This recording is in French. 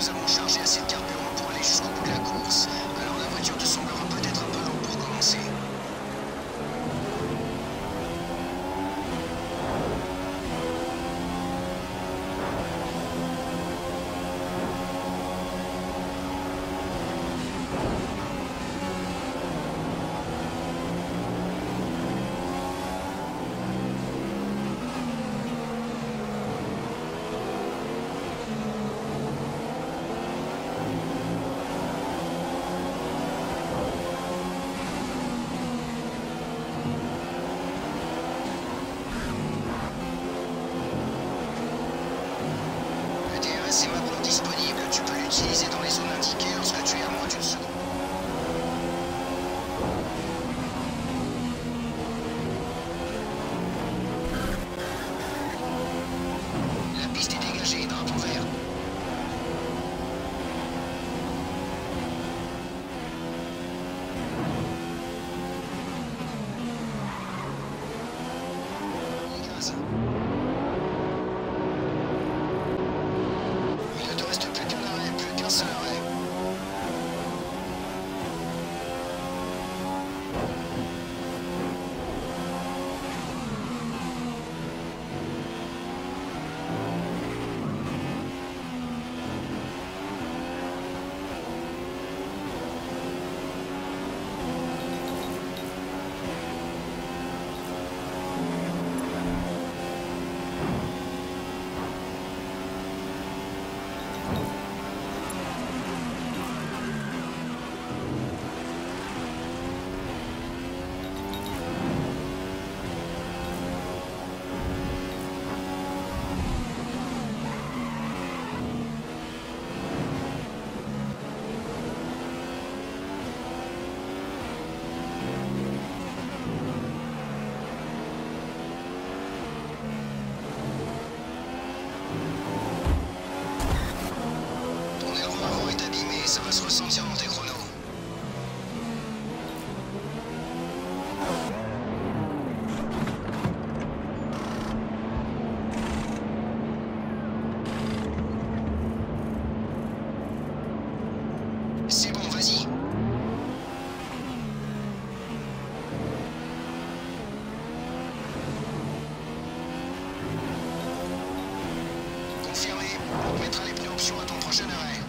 nous avons chargé assez de carburant pour aller jusqu'au bout de la course. Alors la voiture te semblera Le DRS est maintenant disponible. Tu peux l'utiliser dans les zones indiquées lorsque tu es à moins d'une seconde. La piste est dégagée, drapeau vert. Gaz. Ça va se ressentir dans tes chronos. C'est bon, vas-y. Confirmé. On mettra les pneus à ton prochain arrêt.